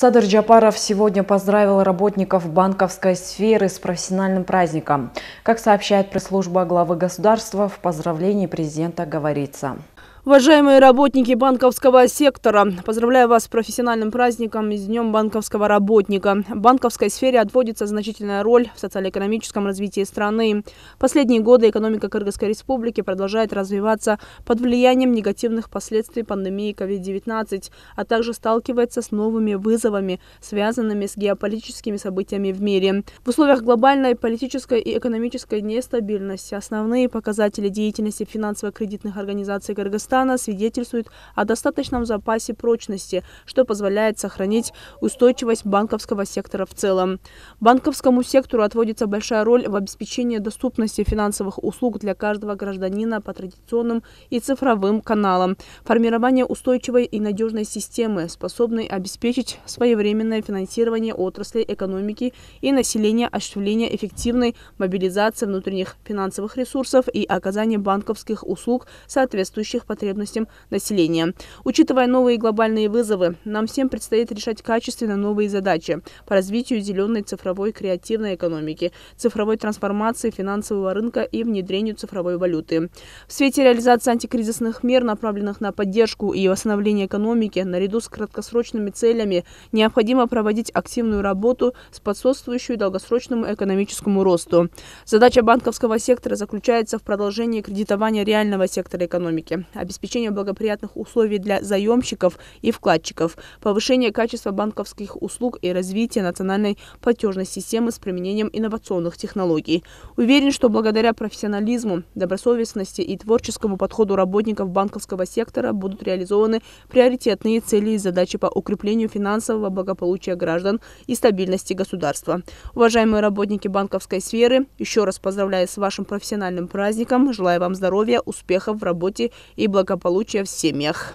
Садыр Джапаров сегодня поздравил работников банковской сферы с профессиональным праздником. Как сообщает пресс-служба главы государства, в поздравлении президента говорится – Уважаемые работники банковского сектора, поздравляю вас с профессиональным праздником и с Днем банковского работника. Банковской сфере отводится значительная роль в социально-экономическом развитии страны. Последние годы экономика Кыргызской республики продолжает развиваться под влиянием негативных последствий пандемии COVID-19, а также сталкивается с новыми вызовами, связанными с геополитическими событиями в мире. В условиях глобальной политической и экономической нестабильности основные показатели деятельности финансово-кредитных организаций Кыргызстана Казахстана свидетельствует о достаточном запасе прочности, что позволяет сохранить устойчивость банковского сектора в целом. Банковскому сектору отводится большая роль в обеспечении доступности финансовых услуг для каждого гражданина по традиционным и цифровым каналам, формирование устойчивой и надежной системы, способной обеспечить своевременное финансирование отраслей экономики и населения, осуществление эффективной мобилизации внутренних финансовых ресурсов и оказание банковских услуг, соответствующих потребностям потребностям населения. Учитывая новые глобальные вызовы, нам всем предстоит решать качественно новые задачи по развитию зеленой цифровой креативной экономики, цифровой трансформации финансового рынка и внедрению цифровой валюты. В свете реализации антикризисных мер, направленных на поддержку и восстановление экономики, наряду с краткосрочными целями, необходимо проводить активную работу, способствующую долгосрочному экономическому росту. Задача банковского сектора заключается в продолжении кредитования реального сектора экономики, обеспечение благоприятных условий для заемщиков и вкладчиков, повышение качества банковских услуг и развитие национальной платежной системы с применением инновационных технологий. Уверен, что благодаря профессионализму, добросовестности и творческому подходу работников банковского сектора будут реализованы приоритетные цели и задачи по укреплению финансового благополучия граждан и стабильности государства. Уважаемые работники банковской сферы, еще раз поздравляю с вашим профессиональным праздником, желаю вам здоровья, успехов в работе и благополучия в семьях.